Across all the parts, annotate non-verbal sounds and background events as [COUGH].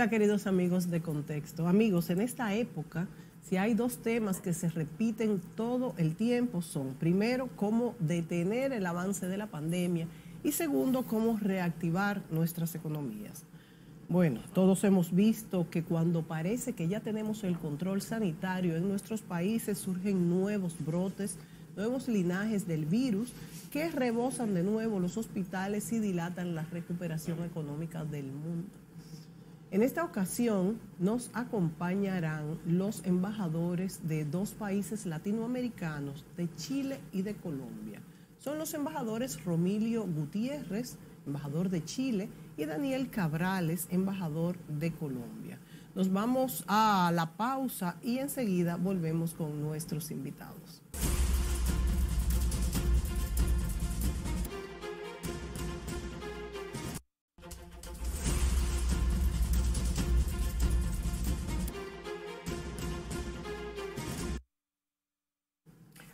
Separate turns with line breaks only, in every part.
Hola queridos amigos de Contexto. Amigos, en esta época, si hay dos temas que se repiten todo el tiempo son, primero, cómo detener el avance de la pandemia y segundo, cómo reactivar nuestras economías. Bueno, todos hemos visto que cuando parece que ya tenemos el control sanitario en nuestros países surgen nuevos brotes, nuevos linajes del virus que rebosan de nuevo los hospitales y dilatan la recuperación económica del mundo. En esta ocasión nos acompañarán los embajadores de dos países latinoamericanos, de Chile y de Colombia. Son los embajadores Romilio Gutiérrez, embajador de Chile, y Daniel Cabrales, embajador de Colombia. Nos vamos a la pausa y enseguida volvemos con nuestros invitados.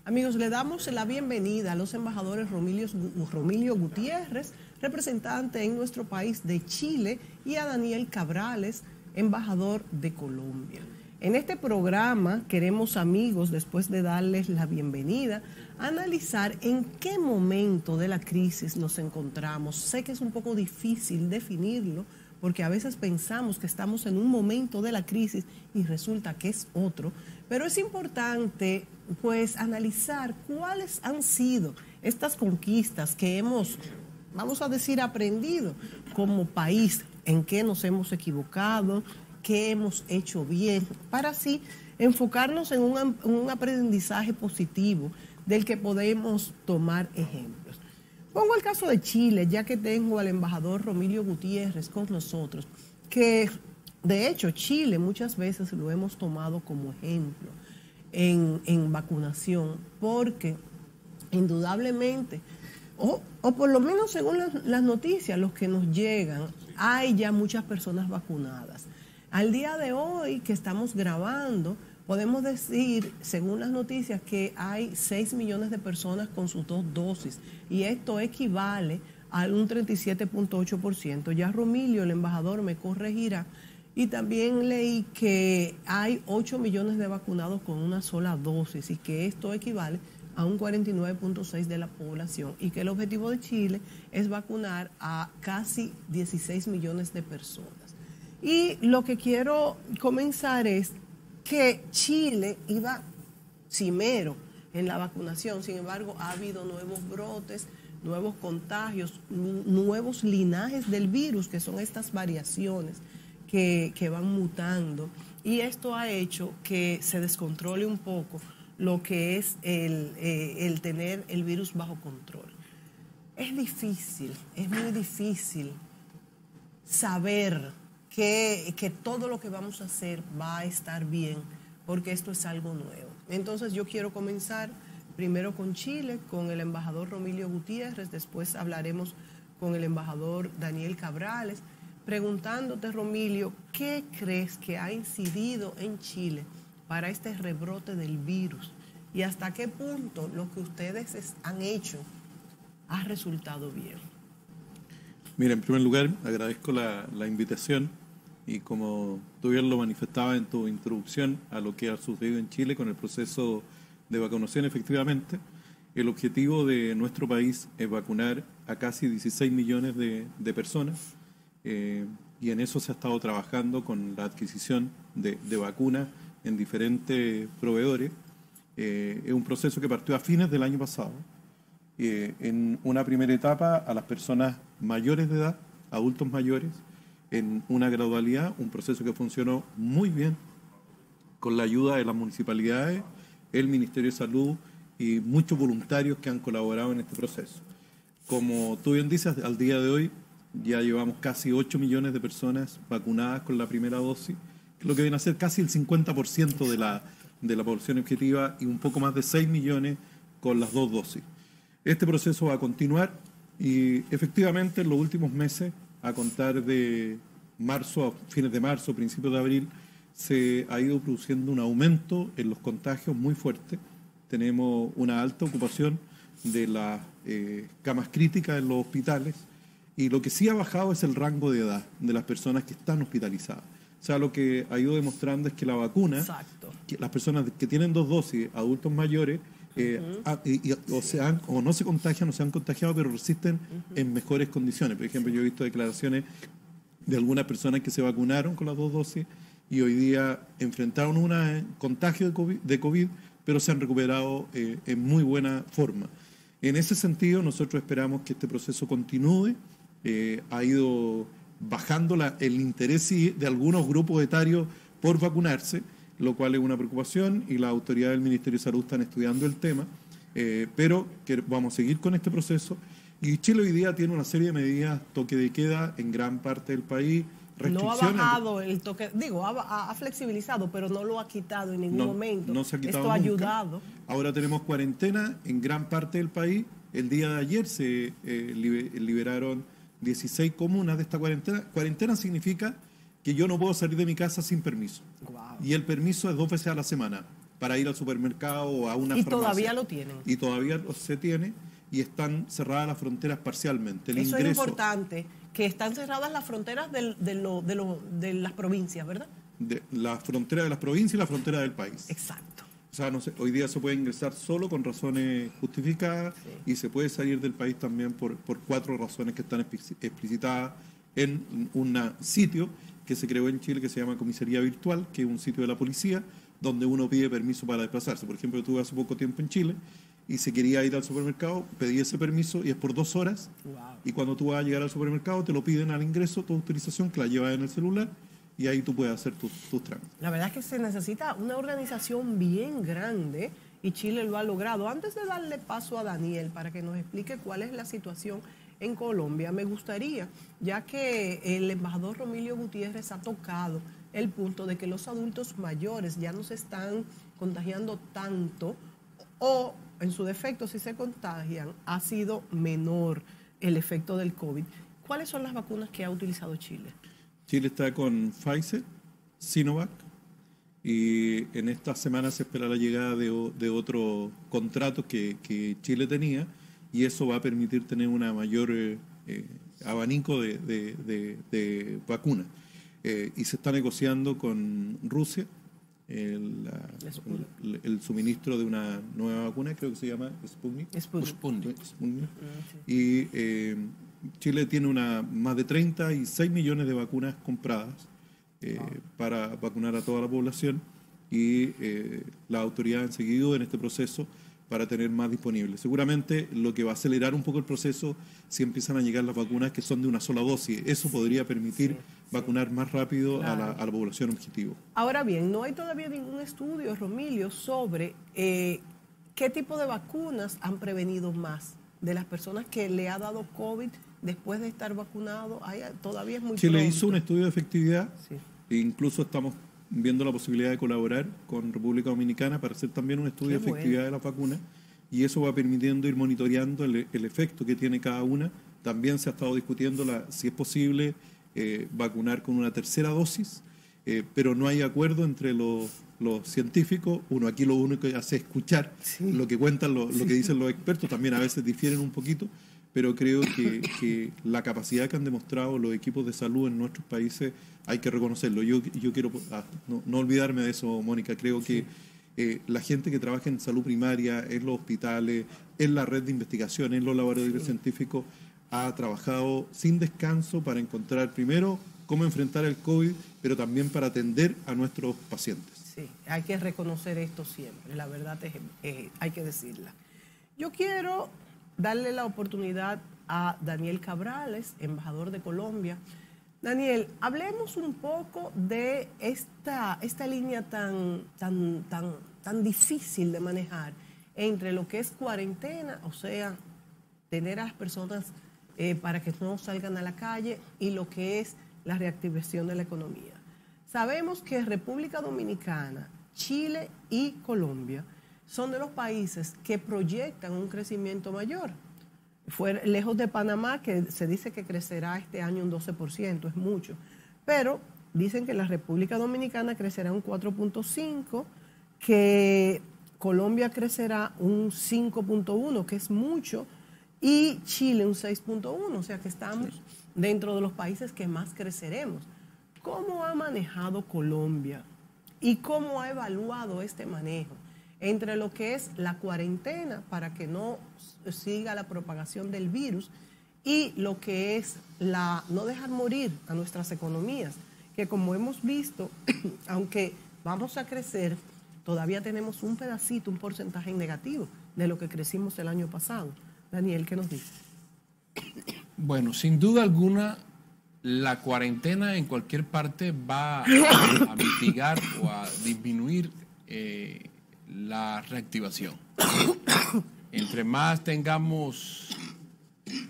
Amigos, le damos la bienvenida a los embajadores Romilio, Gutiérrez, representante en nuestro país de Chile, y a Daniel Cabrales, embajador de Colombia. En este programa queremos, amigos, después de darles la bienvenida, analizar en qué momento de la crisis nos encontramos. Sé que es un poco difícil definirlo, porque a veces pensamos que estamos en un momento de la crisis y resulta que es otro, pero es importante pues analizar cuáles han sido estas conquistas que hemos, vamos a decir, aprendido como país, en qué nos hemos equivocado, qué hemos hecho bien, para así enfocarnos en un, un aprendizaje positivo del que podemos tomar ejemplos. Pongo el caso de Chile, ya que tengo al embajador Romilio Gutiérrez con nosotros, que de hecho Chile muchas veces lo hemos tomado como ejemplo en, vacunación, porque indudablemente, o, por lo menos según las, noticias, los que nos llegan, hay ya muchas personas vacunadas. Al día de hoy que estamos grabando, podemos decir, según las noticias, que hay 6 millones de personas con sus dos dosis y esto equivale a un 37.8%. Ya Romilio, el embajador, me corregirá y también leí que hay 8 millones de vacunados con una sola dosis y que esto equivale a un 49.6 de la población y que el objetivo de Chile es vacunar a casi 16 millones de personas. Y lo que quiero comenzar es que Chile iba cimero en la vacunación, sin embargo ha habido nuevos brotes, nuevos contagios, nuevos linajes del virus, que son estas variaciones que, van mutando y esto ha hecho que se descontrole un poco lo que es el, eh, el tener el virus bajo control. Es difícil, es muy difícil saber que, todo lo que vamos a hacer va a estar bien, porque esto es algo nuevo. Entonces yo quiero comenzar primero con Chile, con el embajador Romilio Gutiérrez, después hablaremos con el embajador Daniel Cabrales preguntándote, Romilio, ¿qué crees que ha incidido en Chile para este rebrote del virus? ¿Y hasta qué punto lo que ustedes han hecho ha resultado bien?
Mira, en primer lugar, agradezco la, invitación y como tú bien lo manifestabas en tu introducción a lo que ha sucedido en Chile con el proceso de vacunación, efectivamente, el objetivo de nuestro país es vacunar a casi 16 millones de, de personas eh, y en eso se ha estado trabajando con la adquisición de, vacunas en diferentes proveedores. Eh, es un proceso que partió a fines del año pasado. Eh, en una primera etapa a las personas mayores de edad, adultos mayores, en una gradualidad, un proceso que funcionó muy bien con la ayuda de las municipalidades, el Ministerio de Salud y muchos voluntarios que han colaborado en este proceso. Como tú bien dices, al día de hoy ya llevamos casi 8 millones de personas vacunadas con la primera dosis, lo que viene a ser casi el 50% de la, de la población objetiva y un poco más de 6 millones con las dos dosis. Este proceso va a continuar y efectivamente en los últimos meses, a contar de marzo, a fines de marzo, principios de abril, se ha ido produciendo un aumento en los contagios muy fuerte. Tenemos una alta ocupación de las eh, camas críticas en los hospitales y lo que sí ha bajado es el rango de edad de las personas que están hospitalizadas. sea, lo que ha ido demostrando es que la vacuna, las personas que tienen dos dosis, adultos mayores, eh, o, se o no se contagian o se han contagiado, pero resisten en mejores condiciones. Por ejemplo, yo he visto declaraciones de algunas personas que se vacunaron con las dos dosis y hoy día enfrentaron un contagio de COVID, pero se han recuperado eh, en muy buena forma. En ese sentido, nosotros esperamos que este proceso continúe. Eh, ha ido bajando el interés de algunos grupos etarios por vacunarse lo cual es una preocupación y la autoridad del Ministerio de Salud están estudiando el tema, eh, pero que vamos a seguir con este proceso. Y Chile hoy día tiene una serie de medidas, toque de queda en gran parte del país,
no ha bajado el toque, digo, ha, flexibilizado, pero no lo ha quitado en ningún momento.
No se ha quitado Esto ha ayudado. Ahora tenemos cuarentena en gran parte del país. El día de ayer se eh, liberaron 16 comunas de esta cuarentena. Cuarentena significa que yo no puedo salir de mi casa sin permiso. Y el permiso es dos veces a la semana para ir al supermercado o a una
y todavía lo tienen.
Y todavía se tiene y están cerradas las fronteras parcialmente.
Eso es importante, que están cerradas las fronteras de, de, las provincias, ¿verdad?
De la frontera de las provincias y la frontera del país.
Exacto.
O sea, no sé, hoy día se puede ingresar solo con razones justificadas y se puede salir del país también por, por cuatro razones que están explicitadas en un sitio que se creó en Chile que se llama Comisaría Virtual, que es un sitio de la policía donde uno pide permiso para desplazarse. Por ejemplo, yo estuve hace poco tiempo en Chile y se quería ir al supermercado, pedí ese permiso y es por dos horas. Y cuando tú vas a llegar al supermercado, te lo piden al ingreso, tu autorización, que la llevas en el celular y ahí tú puedes hacer tus, tus trámites.
La verdad es que se necesita una organización bien grande y Chile lo ha logrado. Antes de darle paso a Daniel para que nos explique cuál es la situación en Colombia. Me gustaría, ya que el embajador Romilio Gutiérrez ha tocado el punto de que los adultos mayores ya no se están contagiando tanto o en su defecto si se contagian ha sido menor el efecto del COVID. ¿Cuáles son las vacunas que ha utilizado Chile?
Chile está con Pfizer, Sinovac y en esta semana se espera la llegada de, otro contrato que Chile tenía y eso va a permitir tener una mayor eh, eh, abanico de, vacunas. Eh, y se está negociando con Rusia el, suministro de una nueva vacuna, creo que se llama Sputnik.
Sputnik.
Ah, y Chile tiene una, más de 36 millones de vacunas compradas ah. para vacunar a toda la población y las autoridades han seguido en este proceso para tener más disponibles. Seguramente lo que va a acelerar un poco el proceso si empiezan a llegar las vacunas que son de una sola dosis. Eso podría permitir vacunar más rápido a, la, población objetivo.
Ahora bien, no hay todavía ningún estudio, Romilio, sobre eh, qué tipo de vacunas han prevenido más de las personas que le ha dado COVID después de estar vacunado. todavía es muy
Chile le hizo un estudio de efectividad. E incluso estamos viendo la posibilidad de colaborar con República Dominicana para hacer también un estudio de efectividad de la vacuna y eso va permitiendo ir monitoreando el, efecto que tiene cada una. También se ha estado discutiendo la, si es posible eh, vacunar con una tercera dosis, eh, pero no hay acuerdo entre los, científicos. Uno aquí lo único que hace es escuchar lo que cuentan, lo, lo que dicen los expertos, también a veces difieren un poquito, pero creo que, la capacidad que han demostrado los equipos de salud en nuestros países hay que reconocerlo. Yo, yo quiero ah, no, olvidarme de eso, Mónica. Creo que eh, la gente que trabaja en salud primaria, en los hospitales, en la red de investigación, en los laboratorios científicos, ha trabajado sin descanso para encontrar primero cómo enfrentar el COVID, pero también para atender a nuestros pacientes.
Sí, hay que reconocer esto siempre, la verdad es, hay que decirla. Yo quiero darle la oportunidad a Daniel Cabrales, embajador de Colombia. Daniel, hablemos un poco de esta, esta línea tan, tan, tan, tan difícil de manejar entre lo que es cuarentena, o sea, tener a las personas eh, para que no salgan a la calle, y lo que es la reactivación de la economía. Sabemos que República Dominicana, Chile y Colombia son de los países que proyectan un crecimiento mayor. Fue lejos de Panamá, que se dice que crecerá este año un 12%, es mucho. Pero dicen que la República Dominicana crecerá un 4.5%, que Colombia crecerá un 5.1%, que es mucho, y Chile un 6.1%, o sea que estamos dentro de los países que más creceremos. ¿cómo ha manejado Colombia y cómo ha evaluado este manejo entre lo que es la cuarentena para que no siga la propagación del virus y lo que es la no dejar morir a nuestras economías, que como hemos visto, [CLEARS THROAT] aunque vamos a crecer, todavía tenemos un pedacito, un porcentaje negativo de lo que crecimos el año pasado. Daniel, ¿qué nos dice? [CLEARS THROAT]
Bueno, sin duda alguna, la cuarentena en cualquier parte va a, mitigar o a disminuir eh, la reactivación. [COUGHS] Entre más tengamos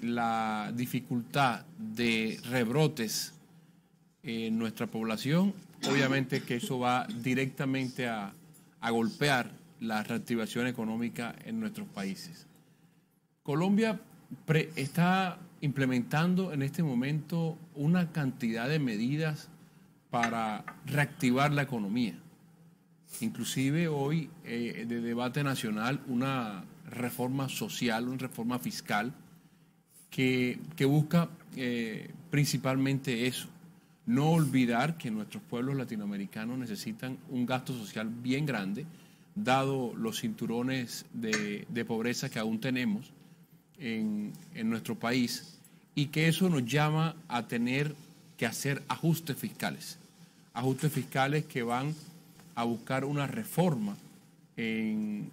la dificultad de rebrotes en nuestra población, obviamente que eso va directamente a, a golpear la reactivación económica en nuestros países. Colombia está implementando en este momento una cantidad de medidas para reactivar la economía. Inclusive hoy eh, de debate nacional una reforma social, una reforma fiscal que, busca eh, principalmente eso. No olvidar que nuestros pueblos latinoamericanos necesitan un gasto social bien grande, dado los cinturones de, de pobreza que aún tenemos en, nuestro país y que eso nos llama a tener que hacer ajustes fiscales. Ajustes fiscales que van a buscar una reforma, eh,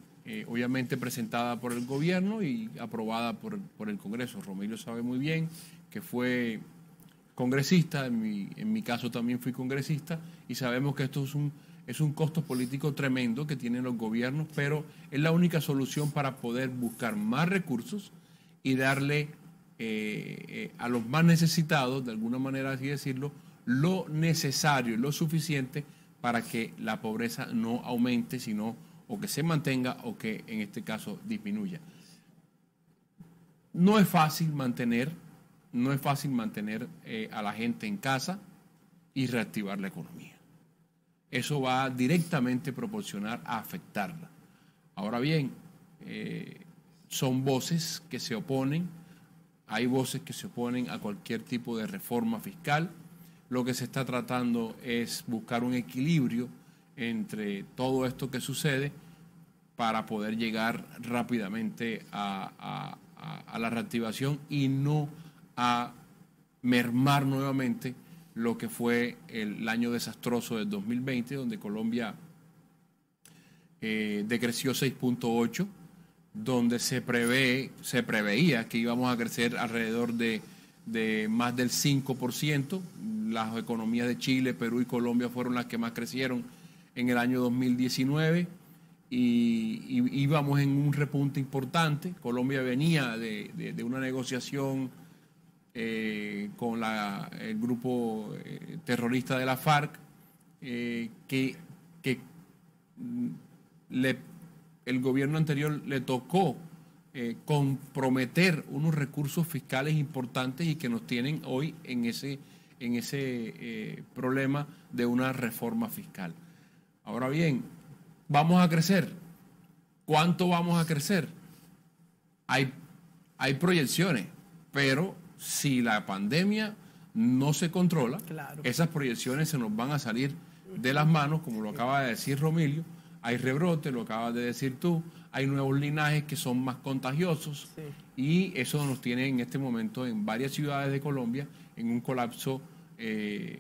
obviamente presentada por el gobierno y aprobada por, por, el Congreso. Romero sabe muy bien que fue congresista, en mi, caso también fui congresista, y sabemos que esto es un, es un costo político tremendo que tienen los gobiernos, pero es la única solución para poder buscar más recursos y darle eh, eh, a los más necesitados, de alguna manera así decirlo, lo necesario lo suficiente para que la pobreza no aumente, sino o que se mantenga o que en este caso disminuya. No es fácil mantener, no es fácil mantener eh, a la gente en casa y reactivar la economía. Eso va directamente proporcionar a afectarla. Ahora bien, son voces que se oponen, hay voces que se oponen a cualquier tipo de reforma fiscal. Lo que se está tratando es buscar un equilibrio entre todo esto que sucede para poder llegar rápidamente a, la reactivación y no a mermar nuevamente lo que fue el, año desastroso del 2020, donde Colombia eh, decreció 6.8 donde se prevé, se preveía que íbamos a crecer alrededor de, más del 5%. Las economías de Chile, Perú y Colombia fueron las que más crecieron en el año 2019 y, íbamos en un repunte importante. Colombia venía de, una negociación eh, con el grupo eh, terrorista de la FARC eh, que, que mm, le el gobierno anterior le tocó eh, comprometer unos recursos fiscales importantes y que nos tienen hoy en ese, en ese eh, problema de una reforma fiscal. Ahora bien, vamos a crecer. ¿Cuánto vamos a crecer? Hay, hay proyecciones, pero si la pandemia no se controla, esas proyecciones se nos van a salir de las manos, como lo acaba de decir Romilio, hay rebrote, lo acabas de decir tú, hay nuevos linajes que son más contagiosos y eso nos tiene en este momento en varias ciudades de Colombia en un colapso eh,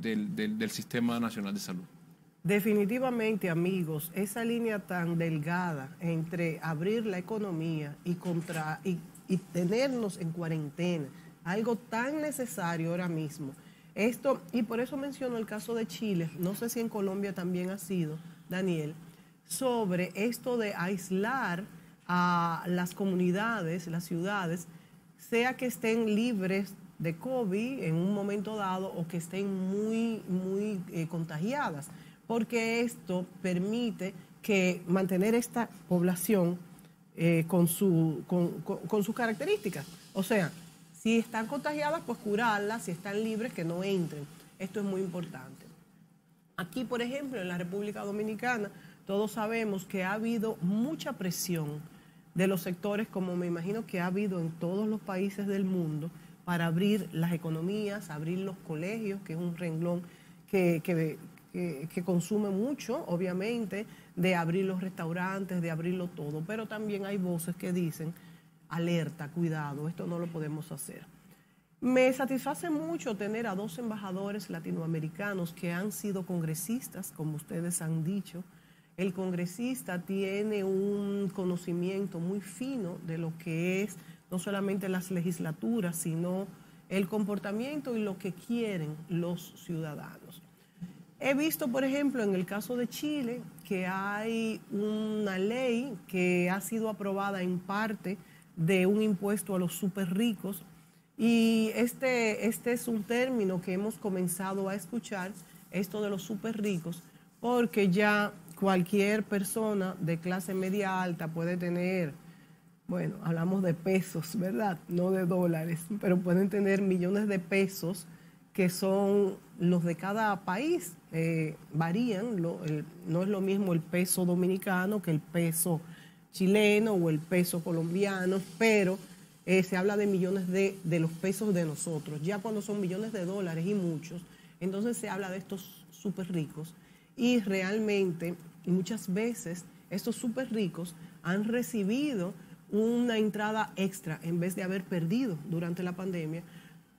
del, Sistema Nacional de Salud.
Definitivamente, amigos, esa línea tan delgada entre abrir la economía y, contra, y, y tenernos en cuarentena, algo tan necesario ahora mismo. Esto, y por eso menciono el caso de Chile, no sé si en Colombia también ha sido, Daniel, sobre esto de aislar a las comunidades, las ciudades, sea que estén libres de COVID en un momento dado o que estén muy, muy eh, contagiadas, porque esto permite que mantener esta población eh, con, su, con sus características. O sea, si están contagiadas, pues curarlas, si están libres, que no entren. Esto es muy importante. Aquí, por ejemplo, en la República Dominicana, todos sabemos que ha habido mucha presión de los sectores, como me imagino que ha habido en todos los países del mundo, para abrir las economías, abrir los colegios, que es un renglón que, consume mucho, obviamente, de abrir los restaurantes, de abrirlo todo, pero también hay voces que dicen, alerta, cuidado, esto no lo podemos hacer. Me satisface mucho tener a dos embajadores latinoamericanos que han sido congresistas, como ustedes han dicho. El congresista tiene un conocimiento muy fino de lo que es no solamente las legislaturas, sino el comportamiento y lo que quieren los ciudadanos. He visto, por ejemplo, en el caso de Chile, que hay una ley que ha sido aprobada en parte de un impuesto a los super ricos y este, este es un término que hemos comenzado a escuchar, esto de los súper ricos, porque ya cualquier persona de clase media alta puede tener, bueno, hablamos de pesos, ¿verdad? No de dólares, pero pueden tener millones de pesos que son los de cada país, eh, varían, no es lo mismo el peso dominicano que el peso chileno o el peso colombiano, pero eh, se habla de millones de, de, los pesos de nosotros. Ya cuando son millones de dólares y muchos, entonces se habla de estos súper ricos. Y realmente, muchas veces, estos súper ricos han recibido una entrada extra en vez de haber perdido durante la pandemia,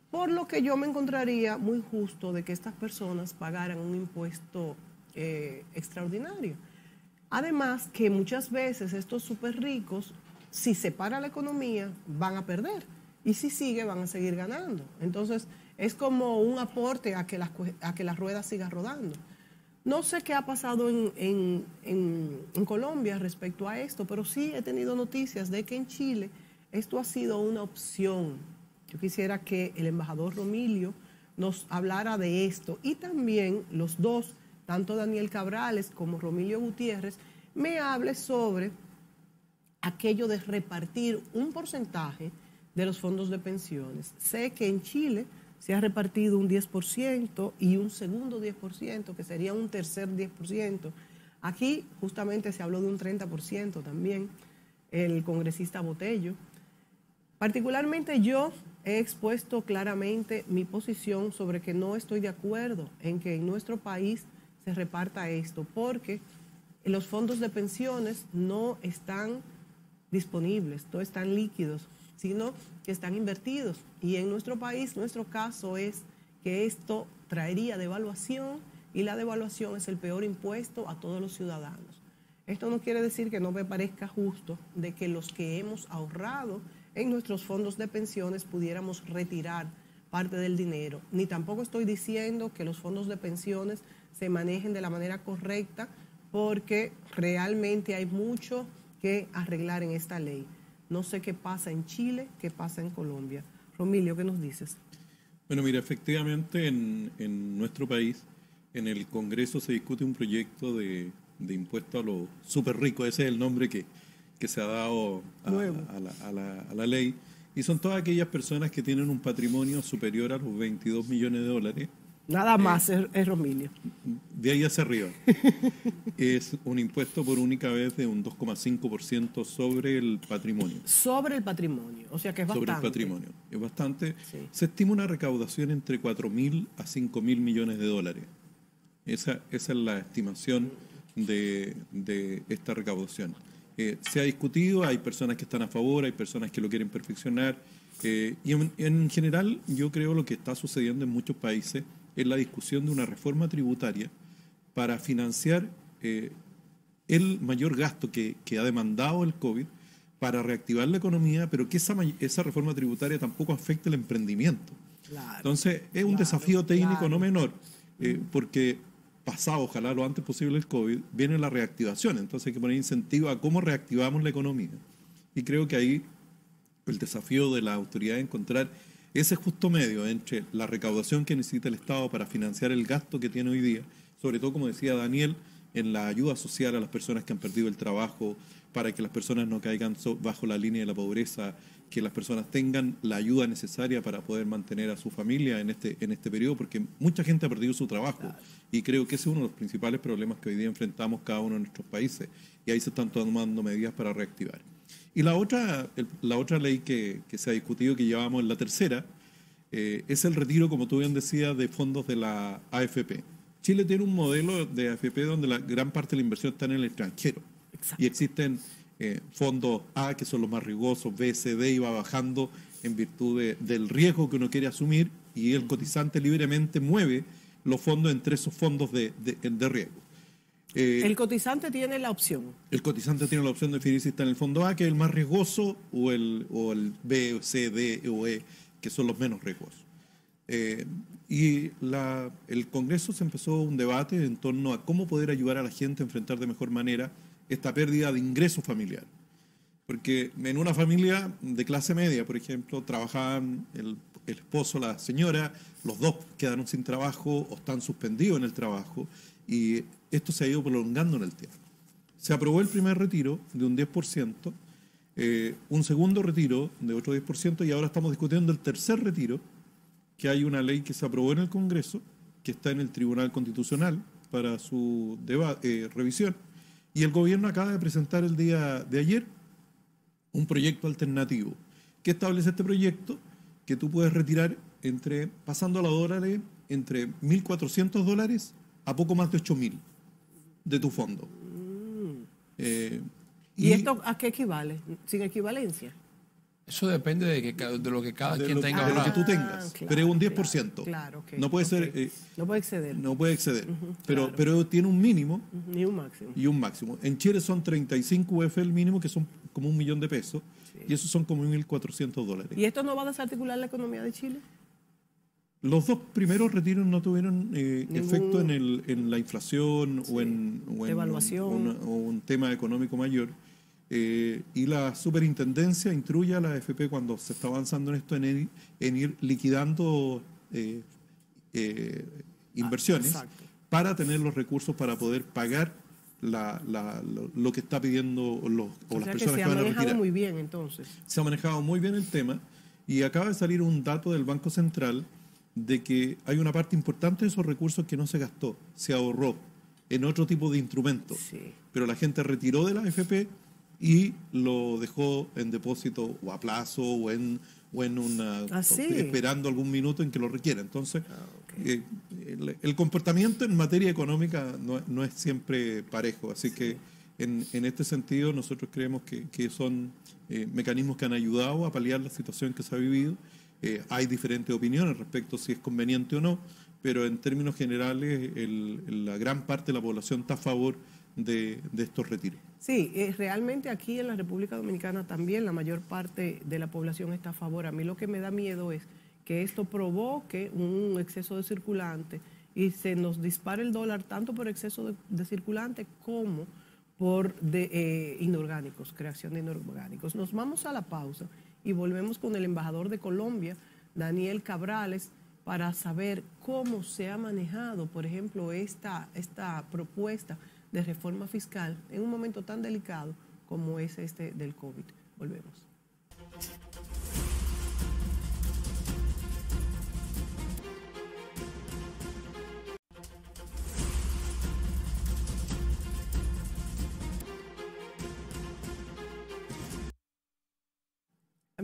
por lo que yo me encontraría muy justo de que estas personas pagaran un impuesto eh, extraordinario. Además que muchas veces estos súper ricos si se para la economía, van a perder. Y si sigue, van a seguir ganando. Entonces, es como un aporte a que, las, a que la rueda siga rodando. No sé qué ha pasado en, Colombia respecto a esto, pero sí he tenido noticias de que en Chile esto ha sido una opción. Yo quisiera que el embajador Romilio nos hablara de esto y también los dos, tanto Daniel Cabrales como Romilio Gutiérrez, me hable sobre aquello de repartir un porcentaje de los fondos de pensiones. Sé que en Chile se ha repartido un 10% y un segundo 10%, que sería un tercer 10%. Aquí justamente se habló de un 30% también, el congresista Botello. Particularmente yo he expuesto claramente mi posición sobre que no estoy de acuerdo en que en nuestro país se reparta esto, porque los fondos de pensiones no están disponibles, no están líquidos, sino que están invertidos. Y en nuestro país, nuestro caso es que esto traería devaluación y la devaluación es el peor impuesto a todos los ciudadanos. Esto no quiere decir que no me parezca justo de que los que hemos ahorrado en nuestros fondos de pensiones pudiéramos retirar parte del dinero. Ni tampoco estoy diciendo que los fondos de pensiones se manejen de la manera correcta porque realmente hay mucho que arreglar en esta ley. No sé qué pasa en Chile, qué pasa en Colombia. Romilio, ¿qué nos dices?
Bueno, mira, efectivamente en, nuestro país, en el Congreso se discute un proyecto de, impuesto a los súper ricos, ese es el nombre que, se ha dado a, la, a la ley, y son todas aquellas personas que tienen un patrimonio superior a los 22 millones de dólares
Nada más es, Romilio.
De ahí hacia arriba. [LAUGHS] es un impuesto por única vez de un 2,5% sobre el patrimonio.
Sobre el patrimonio, o sea que es bastante.
Sobre el patrimonio, es bastante. Se estima una recaudación entre 4 mil a 5 mil millones de dólares. Esa, esa es la estimación de, esta recaudación. Eh, se ha discutido, hay personas que están a favor, hay personas que lo quieren perfeccionar. Eh, y en general yo creo lo que está sucediendo en muchos países es la discusión de una reforma tributaria para financiar eh, el mayor gasto que, ha demandado el COVID para reactivar la economía, pero que esa, esa reforma tributaria tampoco afecte el emprendimiento. Entonces, es un desafío técnico no menor, eh, porque pasado, ojalá lo antes posible el COVID, viene la reactivación. Entonces hay que poner incentivo a cómo reactivamos la economía. Y creo que ahí el desafío de la autoridad es encontrar ese justo medio entre la recaudación que necesita el Estado para financiar el gasto que tiene hoy día, sobre todo, como decía Daniel, en la ayuda social a las personas que han perdido el trabajo, para que las personas no caigan bajo la línea de la pobreza, que las personas tengan la ayuda necesaria para poder mantener a su familia en este, en este periodo, porque mucha gente ha perdido su trabajo y creo que ese es uno de los principales problemas que hoy día enfrentamos cada uno de nuestros países y ahí se están tomando medidas para reactivar. Y la otra, la otra ley que, se ha discutido, que llevamos en la tercera, eh, es el retiro, como tú bien decías, de fondos de la AFP. Chile tiene un modelo de AFP donde la gran parte de la inversión está en el extranjero. Y existen eh, fondos A, que son los más rigosos, B, C, D, y va bajando en virtud del riesgo que uno quiere asumir y el cotizante libremente mueve los fondos entre esos fondos de, de, riesgo.
Eh, el cotizante tiene la opción.
El cotizante tiene la opción de definir si está en el fondo A, que es el más riesgoso, o el, o el B, C, D o E, que son los menos riesgosos. Eh, y la, el Congreso se empezó un debate en torno a cómo poder ayudar a la gente a enfrentar de mejor manera esta pérdida de ingreso familiar. Porque en una familia de clase media, por ejemplo, trabajaban el, el esposo, la señora, los dos quedaron sin trabajo o están suspendidos en el trabajo y esto se ha ido prolongando en el tiempo. Se aprobó el primer retiro de un 10%, eh, un segundo retiro de otro 10% y ahora estamos discutiendo el tercer retiro que hay una ley que se aprobó en el Congreso, que está en el Tribunal Constitucional para su eh, revisión, y el gobierno acaba de presentar el día de ayer un proyecto alternativo. ¿Qué establece este proyecto? Que tú puedes retirar entre, pasando a la dólares, entre 1.400 dólares a poco más de 8.000 de tu fondo.
Mm. Eh, ¿Y, esto a qué equivale? ¿Sin equivalencia?
Eso depende de, que, de lo que cada quien tenga.
De lo que tú tengas. Ah, pero es un 10%.
Claro,
No puede ser. Eh,
no puede exceder.
No puede exceder. pero, pero tiene un mínimo.
Y un máximo.
Y un máximo. En Chile son 35 UF el mínimo, que son como un millón de pesos. Y esos son como 1.400 dólares.
¿Y esto no va a desarticular la economía de Chile?
Los dos primeros retiros no tuvieron eh, efecto en, el, en la inflación o en, o
Evaluación.
o un tema económico mayor. Eh, y la superintendencia instruye a la AFP cuando se está avanzando en esto en ir, liquidando eh, eh, inversiones para tener los recursos para poder pagar lo, que está pidiendo los, o, las personas que, van a retirar. Se ha manejado
muy bien entonces.
Se ha manejado muy bien el tema y acaba de salir un dato del Banco Central de que hay una parte importante de esos recursos que no se gastó, se ahorró en otro tipo de instrumentos. Pero la gente retiró de la AFP y lo dejó en depósito o a plazo o en, o en una...
Ah,
esperando algún minuto en que lo requiera. Entonces, ah, eh, el, comportamiento en materia económica no, es siempre parejo. Así que en, en, este sentido nosotros creemos que, que son eh, mecanismos que han ayudado a paliar la situación que se ha vivido. Eh, hay diferentes opiniones respecto a si es conveniente o no, pero en términos generales la gran parte de la población está a favor de, de estos retiros.
Sí, eh, realmente aquí en la República Dominicana también la mayor parte de la población está a favor. A mí lo que me da miedo es que esto provoque un exceso de circulante y se nos dispare el dólar tanto por exceso de, circulante como por de, eh, inorgánicos, creación de inorgánicos. Nos vamos a la pausa y volvemos con el embajador de Colombia, Daniel Cabrales, para saber cómo se ha manejado, por ejemplo, esta, esta propuesta de reforma fiscal en un momento tan delicado como es este del COVID. Volvemos.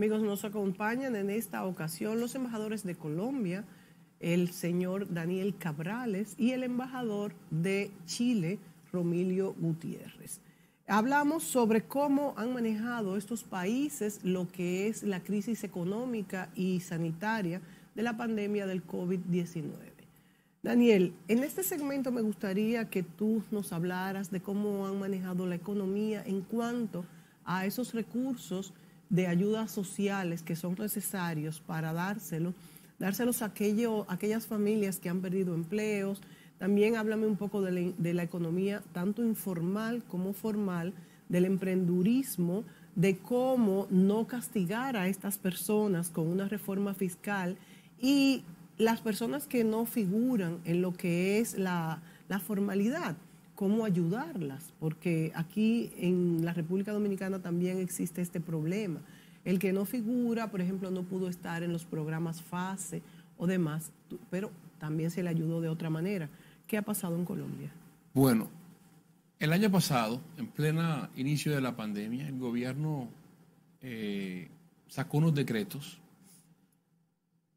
Nos acompañan en esta ocasión los embajadores de Colombia, el señor Daniel Cabrales y el embajador de Chile, Romilio Gutiérrez. Hablamos sobre cómo han manejado estos países lo que es la crisis económica y sanitaria de la pandemia del COVID-19. Daniel, en este segmento me gustaría que tú nos hablaras de cómo han manejado la economía en cuanto a esos recursos de ayudas sociales que son necesarios para dárselos, dárselos a aquellas familias que han perdido empleos, también háblame un poco de la, economía, tanto informal como formal, del emprendurismo, de cómo no castigar a estas personas con una reforma fiscal y las personas que no figuran en lo que es la, la formalidad, cómo ayudarlas, porque aquí en la República Dominicana también existe este problema. El que no figura, por ejemplo, no pudo estar en los programas FASE o demás, pero también se le ayudó de otra manera. ¿Qué ha pasado en Colombia?
Bueno, el año pasado, en plena inicio de la pandemia, el gobierno eh, sacó unos decretos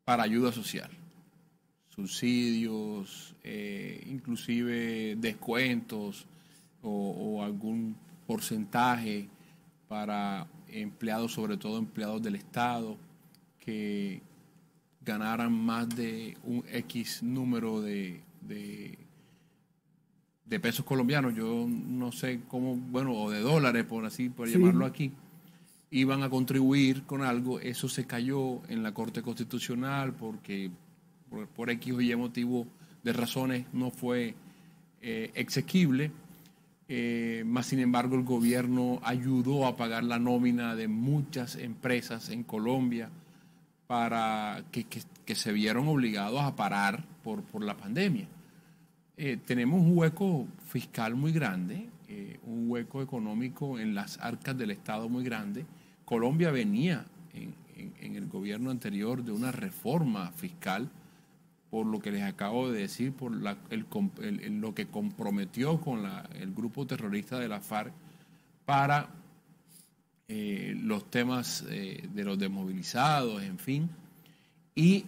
para ayuda social. Subsidios, eh, inclusive descuentos o, algún porcentaje para empleados, sobre todo empleados del Estado, que ganaran más de un X número de, de, pesos colombianos, yo no sé cómo, bueno, o de dólares, por así, por llamarlo aquí, iban a contribuir con algo, eso se cayó en la Corte Constitucional porque por, X o Y motivo de razones no fue eh, exequible, eh, más sin embargo el gobierno ayudó a pagar la nómina de muchas empresas en Colombia para que, se vieron obligados a parar por, por la pandemia. Eh, tenemos un hueco fiscal muy grande, un hueco económico en las arcas del Estado muy grande, Colombia venía en, el gobierno anterior de una reforma fiscal, por lo que les acabo de decir, por lo que comprometió con el grupo terrorista de la FARC para eh, los temas eh, de los desmovilizados, en fin, y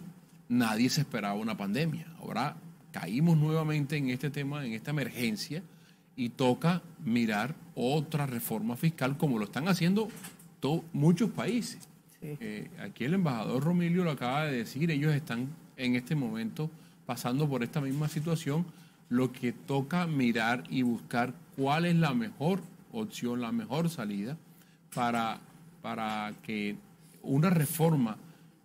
nadie se esperaba una pandemia. Ahora caímos nuevamente en este tema, en esta emergencia, y toca mirar otra reforma fiscal como lo están haciendo muchos países. Eh, aquí el embajador Romilio lo acaba de decir, ellos están en este momento pasando por esta misma situación, lo que toca mirar y buscar cuál es la mejor opción, la mejor salida para, para que una reforma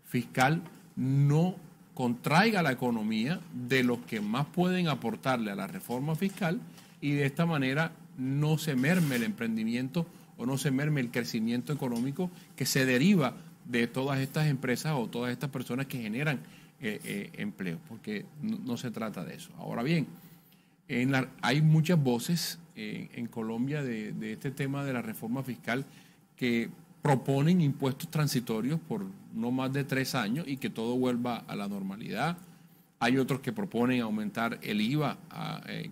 fiscal no contraiga la economía de los que más pueden aportarle a la reforma fiscal y de esta manera no se merme el emprendimiento o no se merme el crecimiento económico que se deriva de todas estas empresas o todas estas personas que generan eh, eh, empleo, porque no, se trata de eso. Ahora bien, en hay muchas voces eh, en Colombia de, este tema de la reforma fiscal que proponen impuestos transitorios por no más de tres años y que todo vuelva a la normalidad. Hay otros que proponen aumentar el IVA,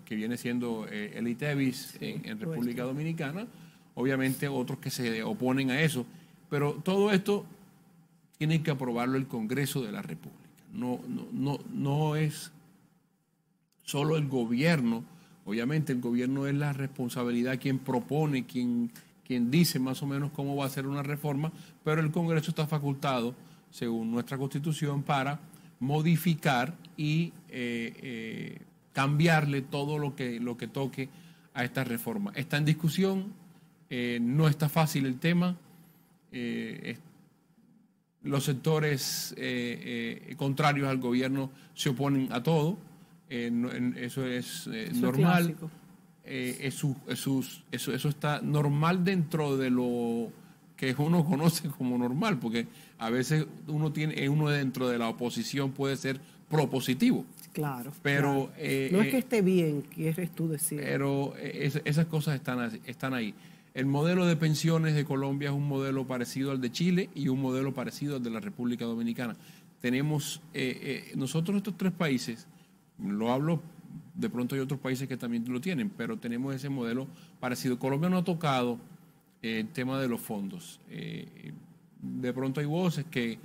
que viene siendo el ITEVIS en República Dominicana obviamente otros que se oponen a eso, pero todo esto tiene que aprobarlo el Congreso de la República. No, no, no, es solo el gobierno, obviamente el gobierno es la responsabilidad quien propone, quien, quien dice más o menos cómo va a ser una reforma, pero el Congreso está facultado, según nuestra Constitución, para modificar y eh, eh, cambiarle todo lo que, lo que toque a esta reforma. Está en discusión, eh, no está fácil el tema. Los sectores eh, contrarios al gobierno se oponen a todo. eso es normal. eso, eso, está normal dentro de lo que uno [LAUGHS] conoce como normal, porque a veces uno tiene uno dentro de la oposición puede ser propositivo.
Claro.
Pero
no es que esté bien, quieres tú decir.
Pero esas cosas están, están ahí. El modelo de pensiones de Colombia es un modelo parecido al de Chile y un modelo parecido al de la República Dominicana. Tenemos, eh, eh, nosotros estos tres países, lo hablo, de pronto hay otros países que también lo tienen, pero tenemos ese modelo parecido. Colombia no ha tocado eh, el tema de los fondos. de pronto hay voces que,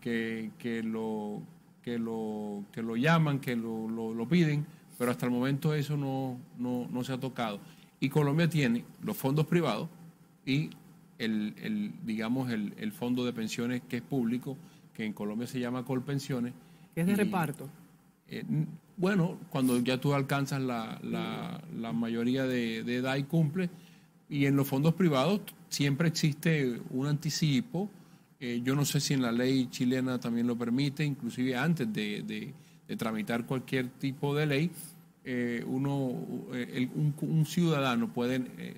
que, lo, que, lo, que lo llaman, que lo, lo, piden, pero hasta el momento eso no, no, no se ha tocado. Y Colombia tiene los fondos privados y el, digamos, el, fondo de pensiones que es público, que en Colombia se llama Colpensiones.
¿Es de reparto?
Eh, bueno, cuando ya tú alcanzas la, mayoría de, edad y cumple, y en los fondos privados siempre existe un anticipo. Eh, yo no sé si en la ley chilena también lo permite, inclusive antes de tramitar cualquier tipo de ley, eh, uno, eh, un, ciudadano puede eh,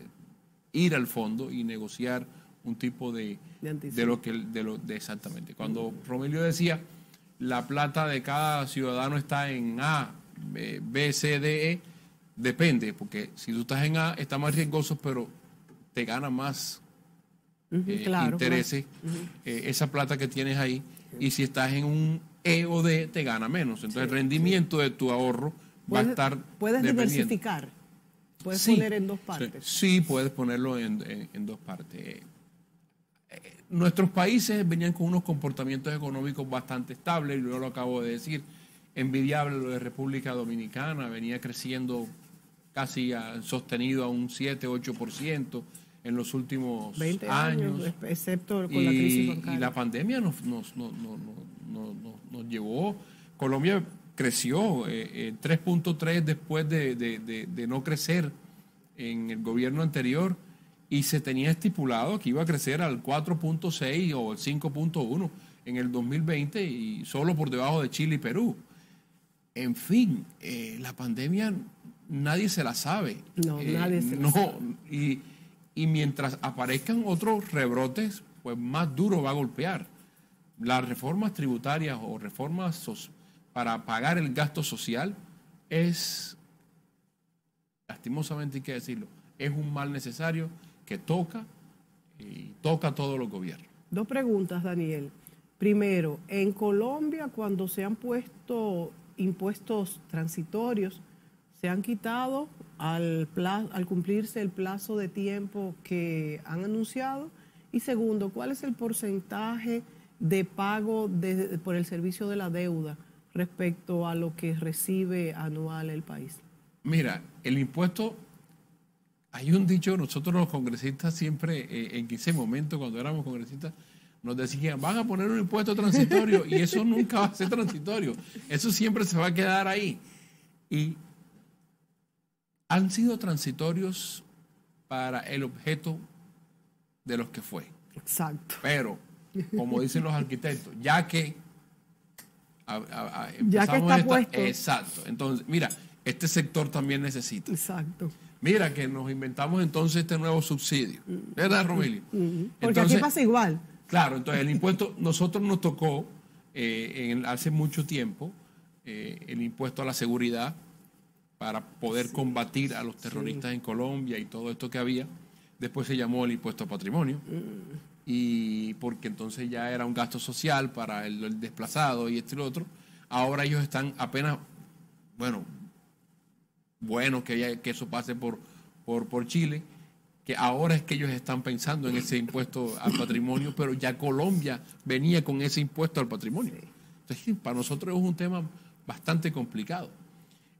ir al fondo y negociar un tipo de, de, lo que de lo de exactamente. Cuando Romelio decía la plata de cada ciudadano está en A, B, C, D, E, depende, porque si tú estás en A está más riesgoso, pero te gana más intereses esa plata que tienes ahí. Y si estás en un E o D, te gana menos. Entonces, el rendimiento de tu ahorro va a estar.
Puedes diversificar. Puedes poner en dos partes.
Sí, puedes ponerlo en, dos partes. eh, nuestros países venían con unos comportamientos económicos bastante estables, yo lo acabo de decir, envidiable lo de República Dominicana, venía creciendo casi sostenido a un 7, 8% en los últimos 20 años,
excepto con la crisis bancaria.
Y la pandemia nos, nos, llevó, Colombia creció 3.3 eh, después de no crecer en el gobierno anterior y se tenía estipulado que iba a crecer al 4.6 o el 5.1 en el 2020 y solo por debajo de Chile y Perú. En fin, eh, la pandemia nadie se la sabe.
No, eh, nadie se
no,
la sabe.
Y, y mientras aparezcan otros rebrotes, pues más duro va a golpear. Las reformas tributarias o reformas para pagar el gasto social es, lastimosamente hay que decirlo, es un mal necesario que toca y toca a todos los gobiernos.
Dos preguntas, Daniel. Primero, en Colombia cuando se han puesto impuestos transitorios, se han quitado al, al cumplirse el plazo de tiempo que han anunciado. Y segundo, ¿cuál es el porcentaje de pago por el servicio de la deuda respecto a lo que recibe anual el país?
Mira, el impuesto hay un dicho, nosotros los congresistas siempre, eh, en ese momento, cuando éramos congresistas, nos decían, van a poner un impuesto transitorio y eso nunca va a ser transitorio. Eso siempre se va a quedar ahí. Y han sido transitorios para el objeto de los que fue.
Exacto.
Pero, como dicen los arquitectos, ya que...
ya que está puesto.
Exacto. Entonces, mira, este sector también necesita.
Exacto.
Mira que nos inventamos entonces este nuevo subsidio. ¿Verdad, Romilio?
Porque aquí pasa igual.
Claro, entonces el impuesto, nosotros nos tocó eh, hace mucho tiempo eh, el impuesto a la seguridad para poder combatir a los terroristas en Colombia y todo esto que había. Después se llamó el impuesto a patrimonio. Mm. Y porque entonces ya era un gasto social para el, desplazado y este y lo otro. Ahora ellos están apenas, bueno, bueno que, que eso pase por, por, por Chile, que ahora es que ellos están pensando en ese impuesto al patrimonio, pero ya Colombia venía con ese impuesto al patrimonio. Entonces, para nosotros es un tema bastante complicado.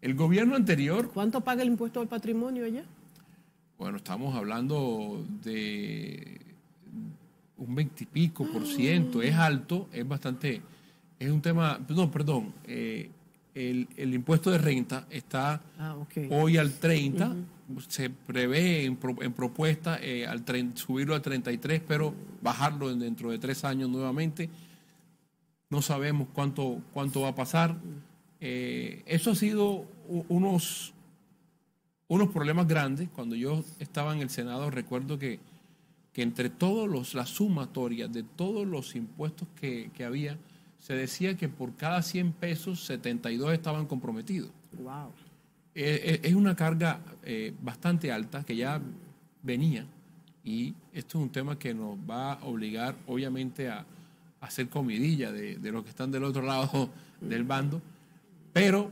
El gobierno anterior...
¿Cuánto paga el impuesto al patrimonio allá?
Bueno, estamos hablando de un veintipico por ciento, es alto, es bastante, es un tema, no, perdón, eh, el, impuesto de renta está ah, hoy al 30, se prevé en, propuesta eh, al subirlo al 33, pero bajarlo dentro de tres años nuevamente. No sabemos cuánto, cuánto va a pasar. Eh, eso ha sido unos, unos problemas grandes. Cuando yo estaba en el Senado, recuerdo que, que entre todos los, las sumatorias de todos los impuestos que, que había, se decía que por cada 100 pesos, 72 estaban comprometidos.
Wow.
Eh, eh, es una carga eh, bastante alta que ya venía y esto es un tema que nos va a obligar obviamente a, hacer comidilla de, los que están del otro [LAUGHS] lado del bando. Pero,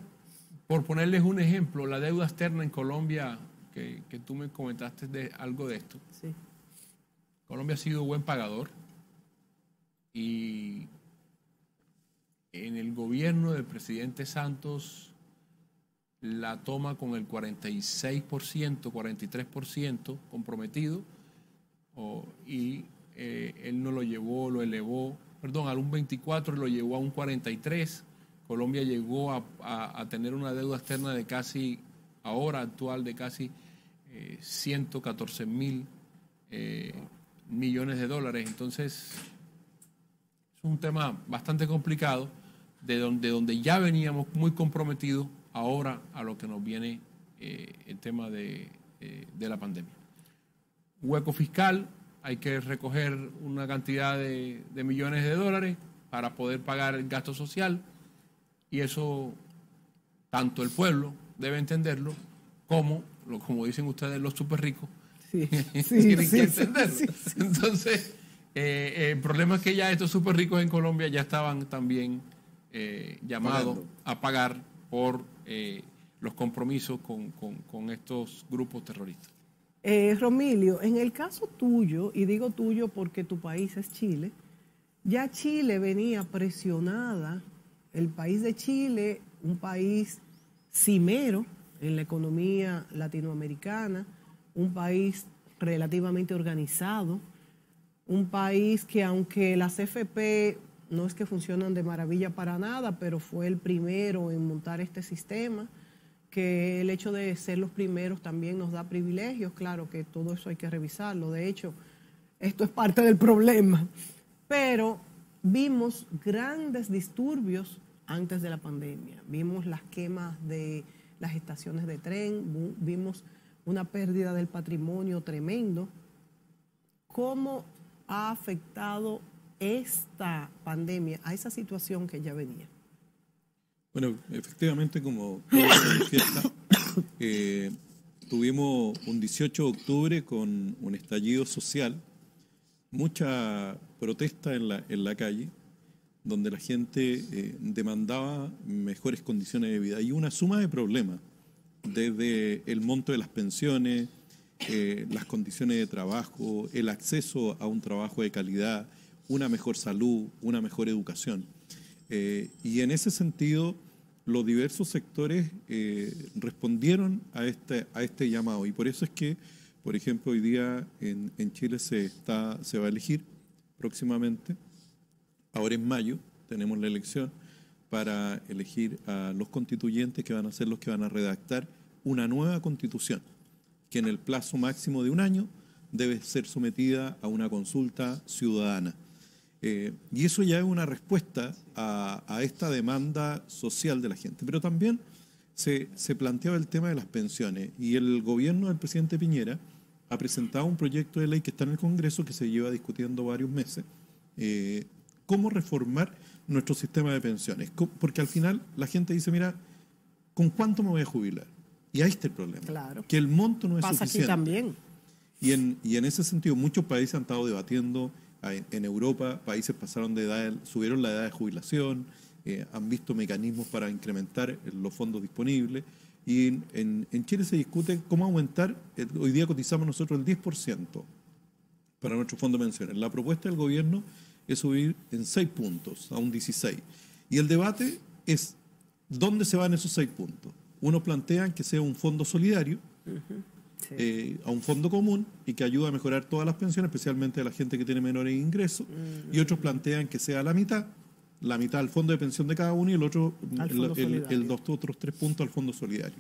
por ponerles un ejemplo, la deuda externa en Colombia, que, que tú me comentaste de algo de esto.
Sí.
Colombia ha sido buen pagador y en el gobierno del presidente Santos la toma con el 46%, 43% comprometido y eh, él no lo llevó, lo elevó, perdón, a un 24 lo llevó a un 43. Colombia llegó a, tener una deuda externa de casi, ahora actual, de casi 114 eh, mil eh, millones de dólares. Entonces, es un tema bastante complicado de donde, ya veníamos muy comprometidos ahora a lo que nos viene eh, el tema de, eh, de, la pandemia. Hueco fiscal, hay que recoger una cantidad de, de, millones de dólares para poder pagar el gasto social y eso tanto el pueblo debe entenderlo como, como dicen ustedes, los súper ricos
sí, [LAUGHS]
tienen que entenderlo. Entonces, eh, el problema es que ya estos súper ricos en Colombia ya estaban también eh, llamado a pagar por eh, los compromisos con, estos grupos terroristas.
Eh, Romilio, en el caso tuyo, y digo tuyo porque tu país es Chile, ya Chile venía presionada, el país de Chile, un país cimero en la economía latinoamericana, un país relativamente organizado, un país que aunque las FP no es que funcionan de maravilla para nada, pero fue el primero en montar este sistema, que el hecho de ser los primeros también nos da privilegios, claro que todo eso hay que revisarlo, de hecho, esto es parte del problema, pero vimos grandes disturbios antes de la pandemia, vimos las quemas de las estaciones de tren, vimos una pérdida del patrimonio tremendo. ¿Cómo ha afectado esta pandemia a esa situación que ya venía?
Bueno, efectivamente, como [COUGHS] eh, tuvimos un 18 de octubre con un estallido social, mucha protesta en la, en la calle, donde la gente eh, demandaba mejores condiciones de vida y una suma de problemas, desde el monto de las pensiones, eh, las condiciones de trabajo, el acceso a un trabajo de calidad, una mejor salud, una mejor educación. Eh, y en ese sentido, los diversos sectores respondieron a este, a este llamado. Y por eso es que, por ejemplo, hoy día en, en Chile se, está, se va a elegir próximamente Ahora en mayo tenemos la elección para elegir a los constituyentes que van a ser los que van a redactar una nueva constitución, que en el plazo máximo de un año debe ser sometida a una consulta ciudadana. Eh, y eso ya es una respuesta a, esta demanda social de la gente. Pero también se, planteaba el tema de las pensiones y el gobierno del presidente Piñera ha presentado un proyecto de ley que está en el Congreso que se lleva discutiendo varios meses, eh, cómo reformar nuestro sistema de pensiones. Porque al final la gente dice, mira, ¿con cuánto me voy a jubilar? Y ahí está el problema.
Claro.
Que el monto no es
Pasa
suficiente.
aquí también.
Y en, y en ese sentido, muchos países han estado debatiendo. En Europa, países pasaron de edad, subieron la edad de jubilación, eh, han visto mecanismos para incrementar los fondos disponibles. Y en, en, Chile se discute cómo aumentar, eh, hoy día cotizamos nosotros el 10% para nuestro fondo de pensiones. La propuesta del gobierno es subir en seis puntos a un 16. Y el debate es dónde se van esos seis puntos. Unos plantean que sea un fondo solidario, eh, a un fondo común y que ayude a mejorar todas las pensiones, especialmente a la gente que tiene menores ingresos. Y otros plantean que sea la mitad, la mitad al fondo de pensión de cada uno y el otro, el, el, dos otros tres puntos al fondo solidario.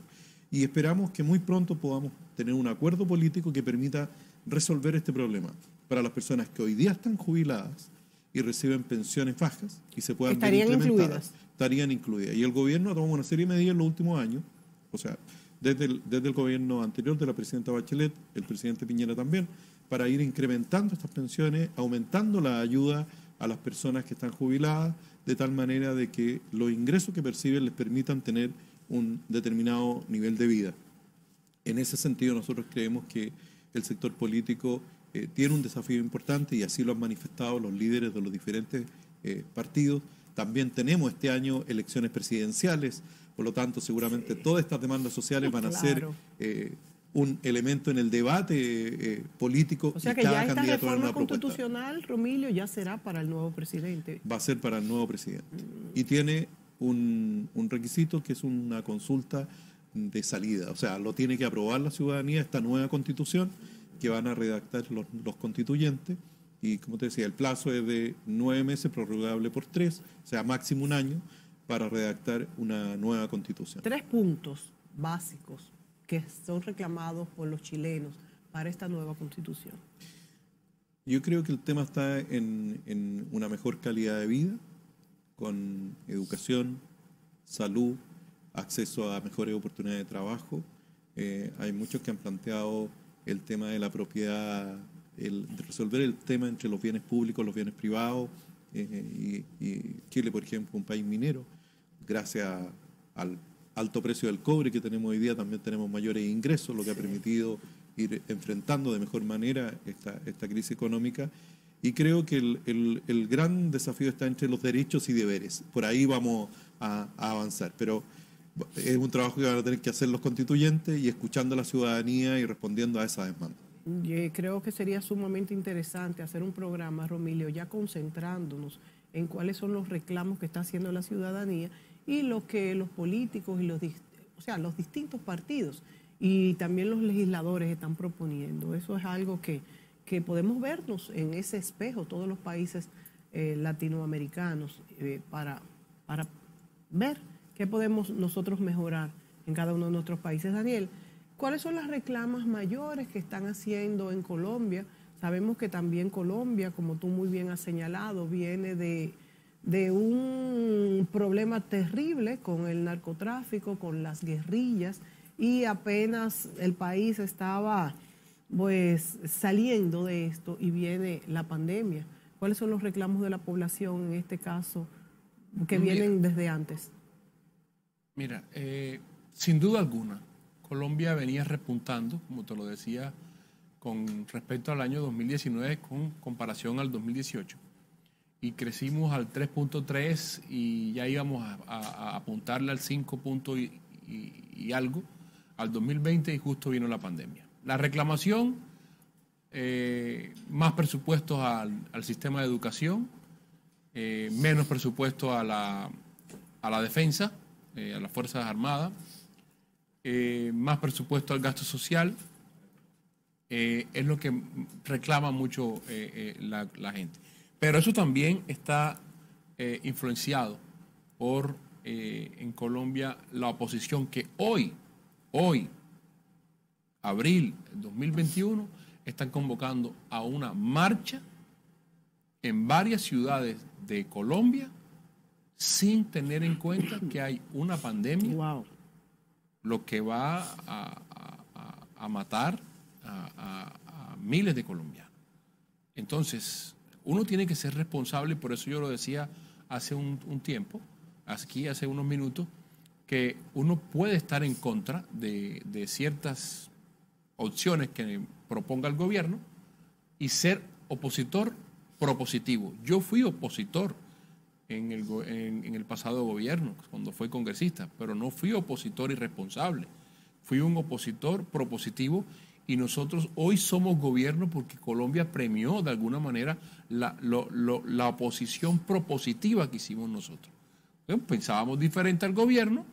Y esperamos que muy pronto podamos tener un acuerdo político que permita resolver este problema para las personas que hoy día están jubiladas y reciben pensiones bajas y se puedan
¿Estarían incluidas?
Estarían incluidas. Y el gobierno ha tomado una serie de medidas en los últimos años, o sea, desde el, desde el gobierno anterior de la presidenta Bachelet, el presidente Piñera también, para ir incrementando estas pensiones, aumentando la ayuda a las personas que están jubiladas, de tal manera de que los ingresos que perciben les permitan tener un determinado nivel de vida. En ese sentido, nosotros creemos que el sector político eh, tiene un desafío importante y así lo han manifestado los líderes de los diferentes eh, partidos. También tenemos este año elecciones presidenciales, por lo tanto seguramente todas estas demandas sociales van a ser eh, un elemento en el debate político.
O sea que ya esta reforma constitucional, Romilio, ya será para el nuevo presidente.
Va a ser para el nuevo presidente. Y tiene un, un requisito que es una consulta de salida. O sea, lo tiene que aprobar la ciudadanía esta nueva constitución que van a redactar los, constituyentes. Y como te decía, el plazo es de nueve meses, prorrogable por tres, o sea, máximo un año, para redactar una nueva constitución.
Tres puntos básicos que son reclamados por los chilenos para esta nueva constitución.
Yo creo que el tema está en, una mejor calidad de vida, con educación, salud, acceso a mejores oportunidades de trabajo. Eh, hay muchos que han planteado el tema de la propiedad, el, resolver el tema entre los bienes públicos, y los bienes privados. Eh, y, Chile, por ejemplo, un país minero, gracias al alto precio del cobre que tenemos hoy día, también tenemos mayores ingresos, lo que ha permitido ir enfrentando de mejor manera esta, esta crisis económica. Y creo que el, el, gran desafío está entre los derechos y deberes. Por ahí vamos a, a avanzar. Pero es un trabajo que van a tener que hacer los constituyentes y escuchando a la ciudadanía y respondiendo a esa demanda.
Creo que sería sumamente interesante hacer un programa, Romilio, ya concentrándonos en cuáles son los reclamos que está haciendo la ciudadanía y lo que los políticos y los, o sea, los distintos partidos y también los legisladores están proponiendo. Eso es algo que, que podemos vernos en ese espejo, todos los países eh, latinoamericanos, eh, para, para ver qué podemos nosotros mejorar en cada uno de nuestros países. Daniel, ¿cuáles son las reclamas mayores que están haciendo en Colombia? Sabemos que también Colombia, como tú muy bien has señalado, viene de, de un problema terrible con el narcotráfico, con las guerrillas, y apenas el país estaba pues saliendo de esto y viene la pandemia. ¿Cuáles son los reclamos de la población en este caso que vienen desde antes?
Mira, eh, sin duda alguna, Colombia venía repuntando, como te lo decía, con respecto al año 2019 con comparación al 2018. Y crecimos al 3.3 y ya íbamos a, apuntarle al 5 y, algo al 2020 y justo vino la pandemia. La reclamación, eh, más presupuestos al, sistema de educación, eh, menos presupuesto a la, a la defensa, eh, a las Fuerzas Armadas, eh, más presupuesto al gasto social, eh, es lo que reclama mucho la, la, gente. Pero eso también está influenciado por en Colombia la oposición que hoy, hoy, abril 2021, están convocando a una marcha en varias ciudades de Colombia sin tener en cuenta que hay una pandemia, lo que va a, matar a, miles de colombianos. Entonces, uno tiene que ser responsable, por eso yo lo decía hace un, tiempo, aquí hace unos minutos, que uno puede estar en contra de, de ciertas opciones que proponga el gobierno y ser opositor propositivo. Yo fui opositor en el, en, el pasado gobierno, cuando fue congresista, pero no fui opositor irresponsable, fui un opositor propositivo y nosotros hoy somos gobierno porque Colombia premió de alguna manera la, la oposición propositiva que hicimos nosotros. pensábamos diferente al gobierno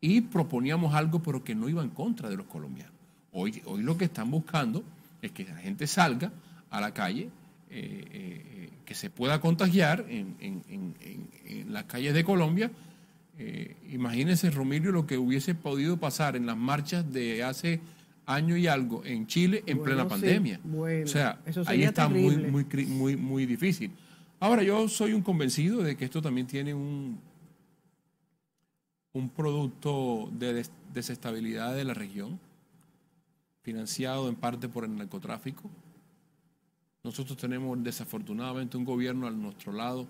y proponíamos algo pero que no iba en contra de los colombianos. Hoy, hoy lo que están buscando es que la gente salga a la calle eh, eh, que se pueda contagiar en, las calles de Colombia. Eh, imagínense, Romilio, lo que hubiese podido pasar en las marchas de hace año y algo en Chile en plena pandemia. o sea, ahí está muy, muy, muy, muy difícil. Ahora, yo soy un convencido de que esto también tiene un, un producto de desestabilidad de la región, financiado en parte por el narcotráfico nosotros tenemos desafortunadamente un gobierno a nuestro lado,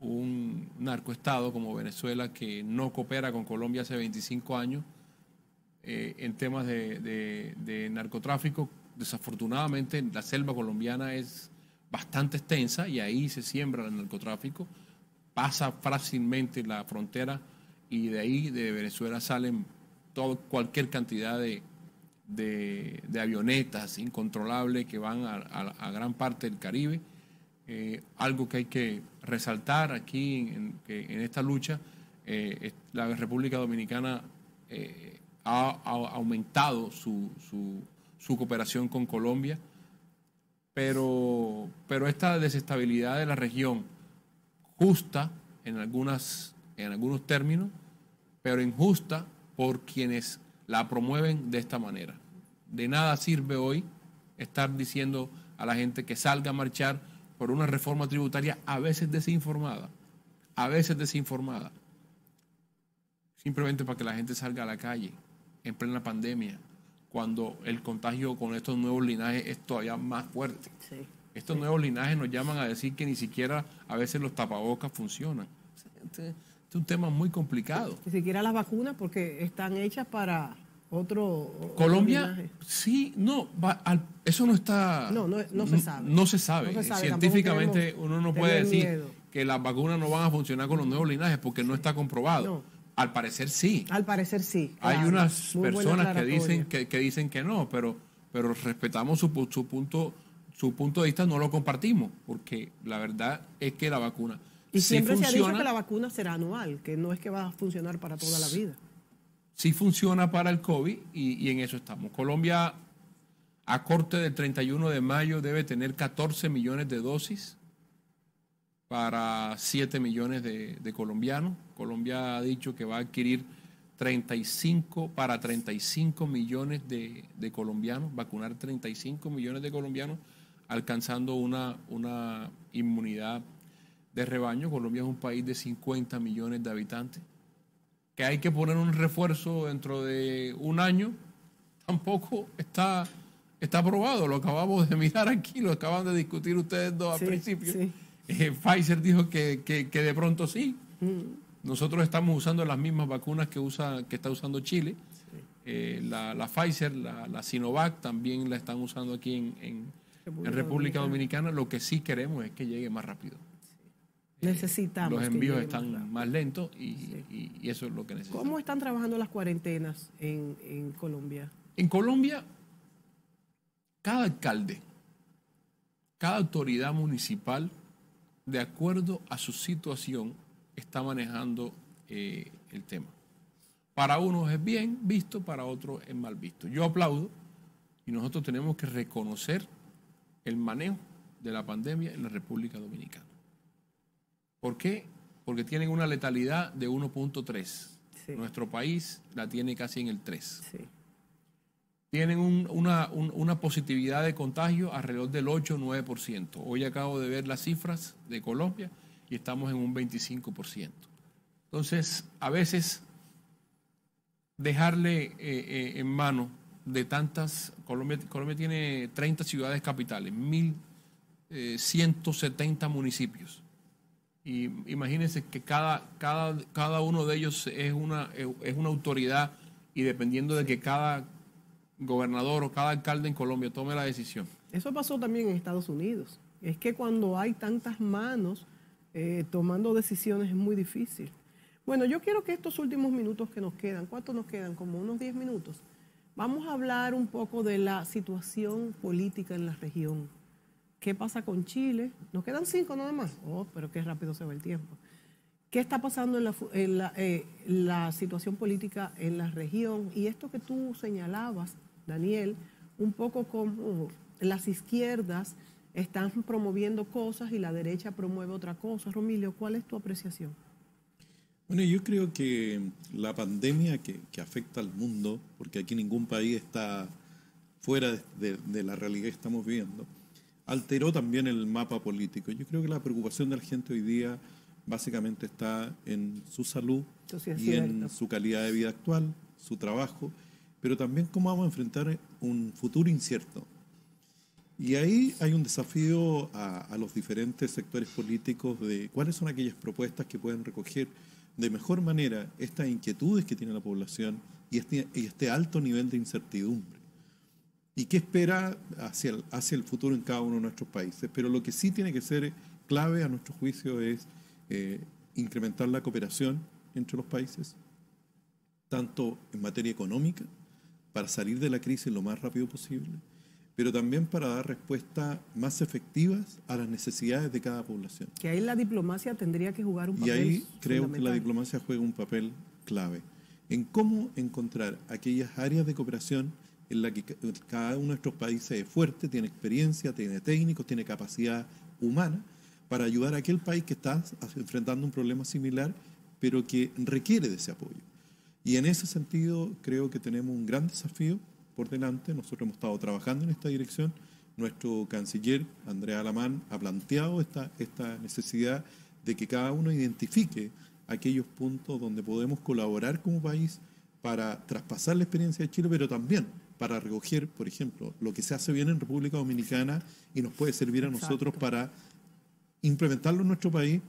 un narcoestado como Venezuela que no coopera con Colombia hace 25 años eh, en temas de, narcotráfico. Desafortunadamente la selva colombiana es bastante extensa y ahí se siembra el narcotráfico, pasa fácilmente la frontera y de ahí de Venezuela salen todo, cualquier cantidad de, de, avionetas incontrolables que van a, gran parte del Caribe. Eh, algo que hay que resaltar aquí en, esta lucha, eh, la República Dominicana eh, ha, aumentado su, su, cooperación con Colombia, pero, pero esta desestabilidad de la región, justa en, algunas, en algunos términos, pero injusta por quienes la promueven de esta manera. De nada sirve hoy estar diciendo a la gente que salga a marchar por una reforma tributaria a veces desinformada, a veces desinformada, simplemente para que la gente salga a la calle en plena pandemia, cuando el contagio con estos nuevos linajes es todavía más fuerte. estos nuevos linajes nos llaman a decir que ni siquiera a veces los tapabocas funcionan. Este es un tema muy complicado.
Ni siquiera las vacunas porque están hechas para otro.
Colombia, sí, no, eso no está.
No, no, se sabe.
No, se sabe. Científicamente uno no puede decir que las vacunas no van a funcionar con los nuevos linajes porque no está comprobado. Al parecer sí.
Al parecer sí.
Hay
claro.
unas
Muy
personas que dicen que, que dicen que no, pero, pero respetamos su, su punto su punto de vista, no lo compartimos, porque la verdad es que la vacuna
Y
sí
siempre se ha dicho que la vacuna será anual, que no es que va a funcionar para toda la vida.
Sí funciona para el COVID y, en eso estamos. Colombia a corte del 31 de mayo debe tener 14 millones de dosis para 7 millones de, de colombianos. Colombia ha dicho que va a adquirir 35 para 35 millones de, de colombianos, vacunar 35 millones de colombianos, alcanzando una, una inmunidad de rebaño. Colombia es un país de 50 millones de habitantes. Que hay que poner un refuerzo dentro de un año, tampoco está, está aprobado. Lo acabamos de mirar aquí, lo acaban de discutir ustedes dos
Sí,
al principio.
sí.
Eh, Pfizer dijo que, que- que de pronto sí.
Mm.
Nosotros estamos usando las mismas vacunas que, usa, que está usando Chile. Eh, la, la Pfizer, la, la Sinovac también la están usando aquí en, en-
República
en República
Dominicana.
Dominicana. Lo que sí queremos es que llegue más rápido.
Necesitamos.
Los envíos están más lentos y, y- y eso es lo que necesitamos.
¿Cómo están trabajando las cuarentenas en, en Colombia?
En Colombia, cada alcalde, cada autoridad municipal, de acuerdo a su situación, está manejando eh, el tema. Para unos es bien visto, para otros es mal visto. Yo aplaudo y nosotros tenemos que reconocer el manejo de la pandemia en la República Dominicana. ¿Por qué? Porque tienen una letalidad de 1.3.
Sí.
Nuestro país la tiene casi en el 3
Sí.
tienen un- una, un- una positividad de contagio alrededor del 8 o 9%. Hoy acabo de ver las cifras de Colombia y estamos en un 25%. Entonces, a veces dejarle eh, eh, en mano de tantas, Colombia, Colombia tiene 30 ciudades capitales, 1.170 municipios. Y imagínense que cada, cada, cada uno de ellos es una, es una autoridad y dependiendo de que cada gobernador o cada alcalde en Colombia tome la decisión.
Eso pasó también en Estados Unidos. Es que cuando hay tantas manos eh, tomando decisiones es muy difícil. Bueno, yo quiero que estos últimos minutos que nos quedan, ¿cuántos nos quedan? Como unos 10 minutos. Vamos a hablar un poco de la situación política en la región. ¿Qué pasa con Chile? Nos quedan cinco nada más. Oh, pero qué rápido se va el tiempo. ¿Qué está pasando en eh, la situación política en la región? Y esto que tú señalabas, Daniel, un poco como las izquierdas están promoviendo cosas y la derecha promueve otra cosa. Romilio, ¿cuál es tu apreciación?
Bueno, yo creo que la pandemia que, afecta al mundo, porque aquí ningún país está fuera de- de la realidad que estamos viviendo, alteró también el mapa político. Yo creo que la preocupación de la gente hoy día básicamente está en su salud y en su calidad de vida actual, su trabajo, pero también cómo vamos a enfrentar un futuro incierto. Y ahí hay un desafío a, a los diferentes sectores políticos de cuáles son aquellas propuestas que pueden recoger de mejor manera estas inquietudes que tiene la población y este, y este alto nivel de incertidumbre. ¿Y qué espera hacia el, hacia el futuro en cada uno de nuestros países? Pero lo que sí tiene que ser clave a nuestro juicio es eh, incrementar la cooperación entre los países, tanto en materia económica, para salir de la crisis lo más rápido posible, pero también para dar respuestas más efectivas a las necesidades de cada población.
Que ahí la diplomacia tendría que jugar un
Y
papel
ahí creo que la diplomacia juega un papel clave en cómo encontrar aquellas áreas de cooperación en las que ca- cada uno de nuestros países es fuerte, tiene experiencia, tiene técnicos, tiene capacidad humana para ayudar a aquel país que está enfrentando un problema similar, pero que requiere de ese apoyo. Y en ese sentido creo que tenemos un gran desafío por delante. Nosotros hemos estado trabajando en esta dirección. Nuestro canciller, Andrea Alamán, ha planteado esta, esta necesidad de que cada uno identifique aquellos puntos donde podemos colaborar como país para traspasar la experiencia de Chile, pero también para recoger, por ejemplo, lo que se hace bien en República Dominicana y nos puede servir a nosotros
Exacto.
para implementarlo en nuestro país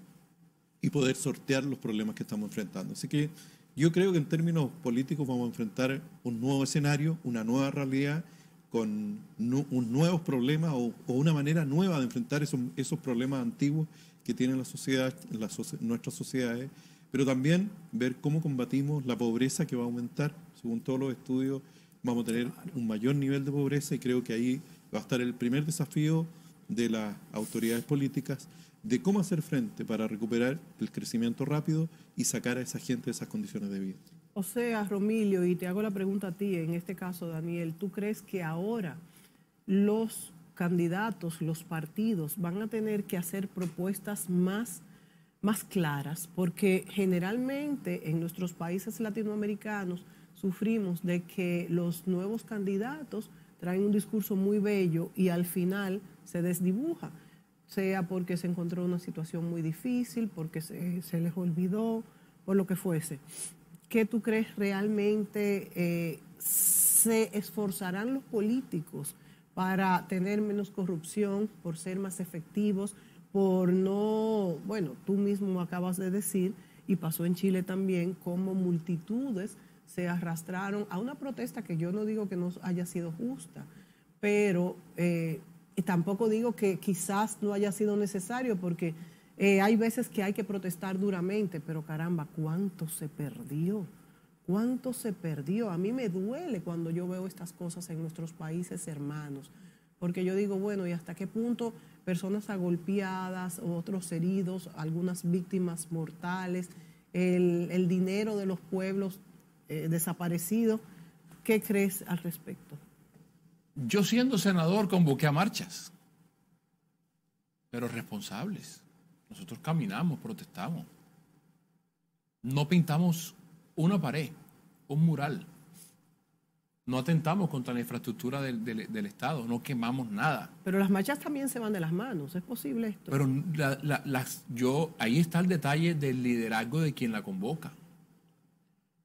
y poder sortear los problemas que estamos enfrentando. Así que yo creo que en términos políticos vamos a enfrentar un nuevo escenario, una nueva realidad, con nu- un nuevos problemas o, o una manera nueva de enfrentar esos, esos problemas antiguos que tienen la sociedad, la nuestras sociedades, pero también ver cómo combatimos la pobreza que va a aumentar. Según todos los estudios, vamos a tener un mayor nivel de pobreza y creo que ahí va a estar el primer desafío de las autoridades políticas de cómo hacer frente para recuperar el crecimiento rápido y sacar a esa gente de esas condiciones de vida.
O sea, Romilio, y te hago la pregunta a ti, en este caso, Daniel, ¿tú crees que ahora los candidatos, los partidos van a tener que hacer propuestas más, más claras? Porque generalmente en nuestros países latinoamericanos sufrimos de que los nuevos candidatos traen un discurso muy bello y al final se desdibuja, sea porque se encontró una situación muy difícil, porque se, les olvidó, o lo que fuese. ¿Qué tú crees realmente eh, se esforzarán los políticos para tener menos corrupción, por ser más efectivos, por no, bueno, tú mismo acabas de decir, y pasó en Chile también, como multitudes se arrastraron a una protesta que yo no digo que no haya sido justa, pero eh, tampoco digo que quizás no haya sido necesario, porque eh, hay veces que hay que protestar duramente, pero caramba, ¿cuánto se perdió? ¿Cuánto se perdió? A mí me duele cuando yo veo estas cosas en nuestros países hermanos, porque yo digo, bueno, ¿y hasta qué punto personas agolpeadas, otros heridos, algunas víctimas mortales, el dinero de los pueblos eh, desaparecido. ¿Qué crees al respecto?
Yo siendo senador convoqué a marchas, pero responsables. Nosotros caminamos, protestamos. No pintamos una pared, un mural. No atentamos contra la infraestructura del, Estado, no quemamos nada.
Pero las marchas también se van de las manos, ¿es posible esto?
Pero las, yo, ahí está el detalle del liderazgo de quien la convoca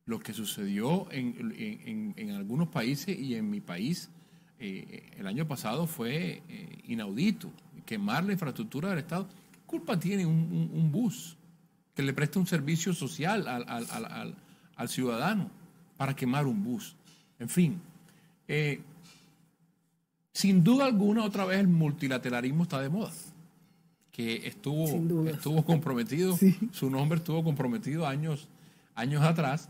lo que sucedió en, algunos países y en mi país eh, el año pasado fue eh, inaudito. Quemar la infraestructura del Estado. ¿Qué culpa tiene un, bus que le presta un servicio social al, ciudadano para quemar un bus? En fin, eh, sin duda alguna otra vez el multilateralismo está de moda que estuvo, estuvo comprometido, su nombre estuvo comprometido años, años atrás,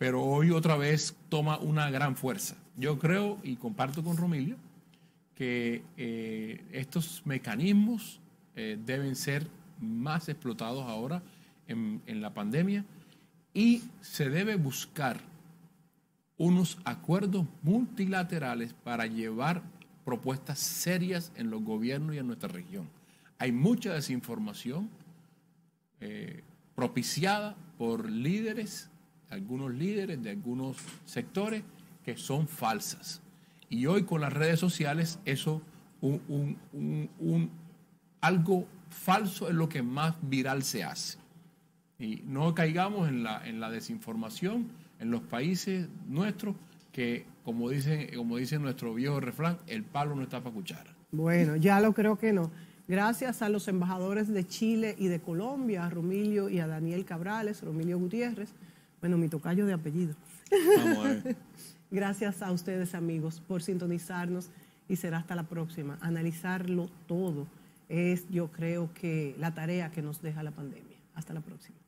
pero hoy otra vez toma una gran fuerza. Yo creo y comparto con Romilio que eh, estos mecanismos eh, deben ser más explotados ahora en, la pandemia y se debe buscar unos acuerdos multilaterales para llevar propuestas serias en los gobiernos y en nuestra región. Hay mucha desinformación eh, propiciada por líderes algunos líderes de algunos sectores que son falsas. Y hoy con las redes sociales eso, un, algo falso es lo que más viral se hace. Y no caigamos en la, en la desinformación en los países nuestros que, como dice, como dice nuestro viejo refrán, el palo no está para cuchara.
Bueno, ya lo creo que no. Gracias a los embajadores de Chile y de Colombia, a Romilio y a Daniel Cabrales, Romilio Gutiérrez, bueno, mi tocayo de apellido. Vamos a ver. [LAUGHS] Gracias a ustedes, amigos, por sintonizarnos y será hasta la próxima. Analizarlo todo es, yo creo que, la tarea que nos deja la pandemia. Hasta la próxima.